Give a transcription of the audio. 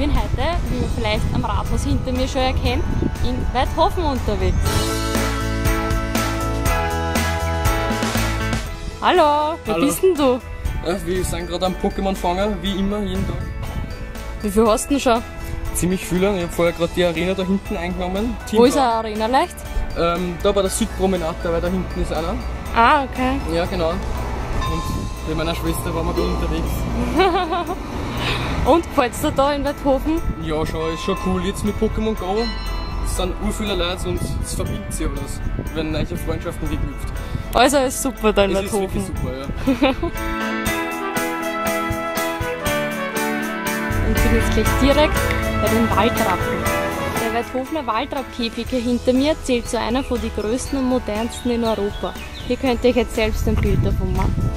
ihr vielleicht am Rathaus hinter mir schon erkennt, in Weidhofen unterwegs. Hallo, wer Hallo. bist denn du? Ja, wir sind gerade am Pokémon-Fanger, wie immer, jeden Tag. Wie viel hast du denn schon? Ziemlich viele. Ich habe vorher gerade die Arena da hinten eingenommen. Wo ist eine Arena leicht? Ähm, da bei der Südpromenade, weil da hinten ist einer. Ah, okay. Ja, genau. Und mit meiner Schwester waren wir da unterwegs. Und gefällt dir da in Weidhofen? Ja, schon, ist schon cool. Jetzt mit Pokémon Go es sind ur viele Leute und es verbindet sich alles. Werden neue Freundschaften geknüpft. Also ist super da in Das ist Weidhofen. super, ja. Und bin jetzt gleich direkt bei den Waldrappen. Der Weidhofener Waldrappkäfig hier hinter mir zählt zu einer von den größten und modernsten in Europa. Hier könnt ihr euch jetzt selbst ein Bild davon machen.